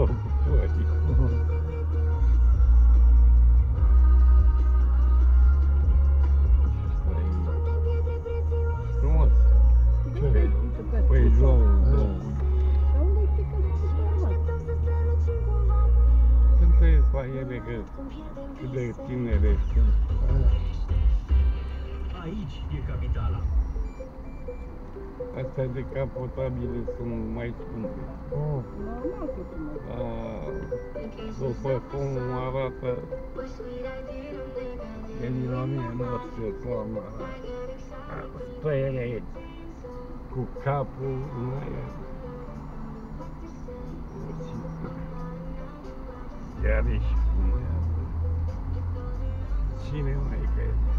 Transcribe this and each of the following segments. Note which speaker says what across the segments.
Speaker 1: oh, boy. ele că de tinere sunt.
Speaker 2: Aici e capitala.
Speaker 1: Astea de capotabile sunt mai scumpe.
Speaker 3: Oh,
Speaker 4: Normal că tu mă
Speaker 1: Dar după cum arată e din la mine noastră toamna stăiere cu capul în aer. Iar ești fumează. Cine mai crede?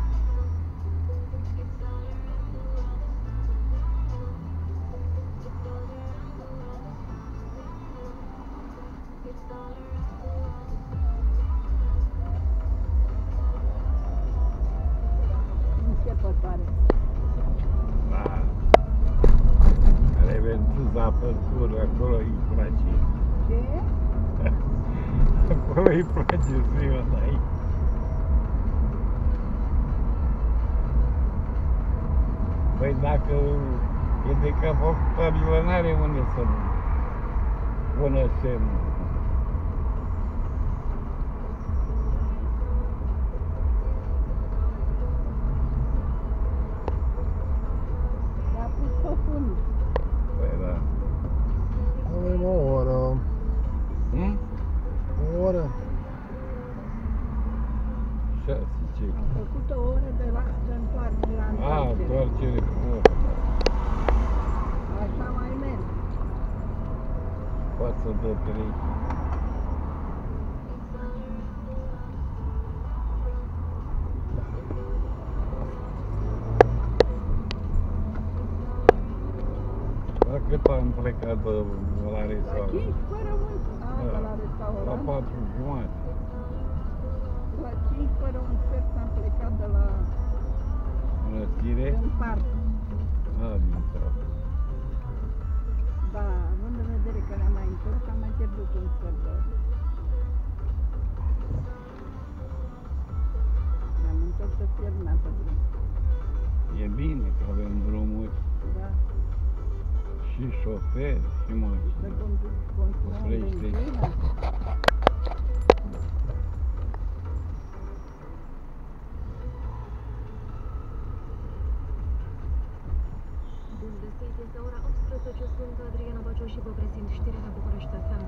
Speaker 1: Îi place ziua de aici. Păi dacă e de capotabilă, n-are unde să pună semnul.
Speaker 4: L-a pus pe fund.
Speaker 1: Păi da.
Speaker 3: avem o oră.
Speaker 1: Hm?
Speaker 3: O oră.
Speaker 1: Șase ce?
Speaker 4: Am făcut o oră de la să întoarce la
Speaker 1: A,
Speaker 4: întoarcere.
Speaker 1: întoarcere cu oră.
Speaker 4: Așa mai merg.
Speaker 1: Față de trei. La cât am plecat de la
Speaker 4: La
Speaker 1: restaurant?
Speaker 4: 5 fără un... A,
Speaker 1: Da.
Speaker 4: de la
Speaker 1: La
Speaker 4: restaurant.
Speaker 1: patru jumate.
Speaker 4: La 5 fără un sfert am plecat de la
Speaker 1: Răstire?
Speaker 4: în parc.
Speaker 1: A, din cap.
Speaker 4: Da, având în vedere că ne-am mai întors, am mai pierdut un sfert de oră. Ne-am întors să pierd pe drum.
Speaker 1: E bine că avem drumuri
Speaker 4: Da,
Speaker 1: și șoferi și
Speaker 4: să
Speaker 1: mașini.
Speaker 4: conduc, consumăm
Speaker 1: Oprește.
Speaker 5: Este ora 18, sunt Adriana Baciu și vă prezint știrile București FM.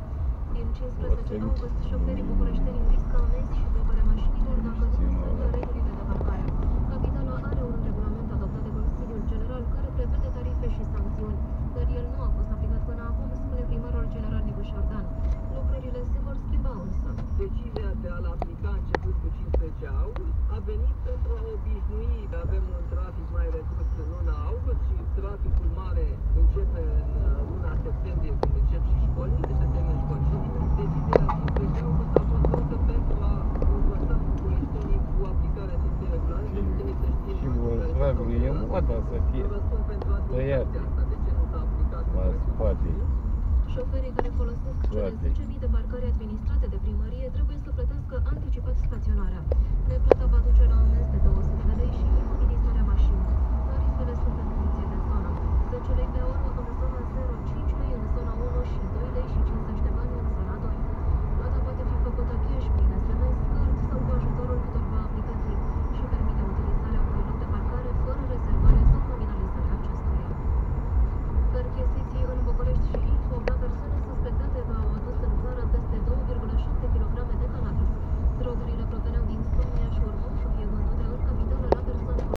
Speaker 5: Din 15 august, șoferii bucureșteni riscă amenzi și blocarea mașinilor dacă nu respectă regulile de parcare. Cele 10.000 de parcări
Speaker 6: administrate de primărie trebuie să plătească anticipat staționarea. Neplata va duce la amenzi de 200 de lei
Speaker 1: și
Speaker 6: imobilizarea
Speaker 1: mașinii.
Speaker 6: Tarifele
Speaker 1: sunt
Speaker 6: în funcție de zonă. 10 lei pe
Speaker 1: oră
Speaker 6: în
Speaker 5: zona 0, 5 lei în zona 1 și 2 lei și 50 de bani